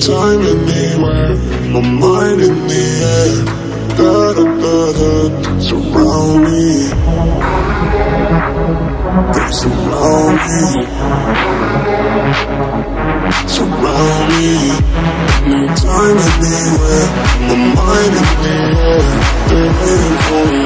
time anywhere My mind in the air. Da da da da. Surround me. They surround me. Surround me. No time anywhere My mind in the air. They're waiting for me.